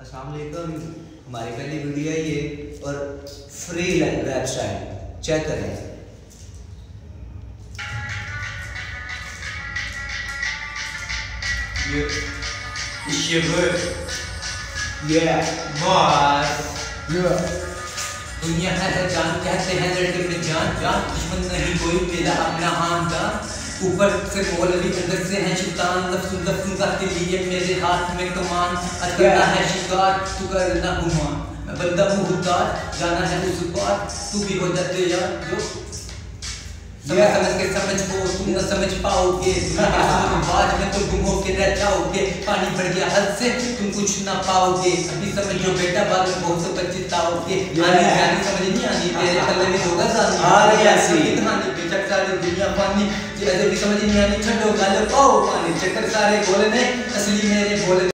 अस्सलाम वालेकुम। हमारी पहली वीडियो है ये और फ्री रैप स्टाइल चेक करें। ये ये बॉस। दुनिया है है जान कहते हैं लड़के में जान। जान दुश्मन नहीं कोई तेरा अपना हान जान ऊपर से मौलवी अंदर से है शैतान नफ्स नफ्स के लिए। हाथ में कमान आज करना है शिकार तू करना गुमान। मैं बंदा मुहताज जाना है उस पार। तू भी हो जाते यार जो समझ समझ के समझ को तुम न समझ पाओगे। आज में तो गुम होके रह जाओगे। पानी बढ़ गया हद से तुम कुछ ना पाओगे। अभी समझो बेटा बाद में बहुत से पछताओगे आनी जानी समझ नहीं आनी तेरे तले में होगा जानी। आ बेचक सारी दुनिया पानी, जी ऐसे भी समझ नहीं आनी छोड़ो गल पाओ पानी चक्कर सारे बोलने, असली मेरे बोलने।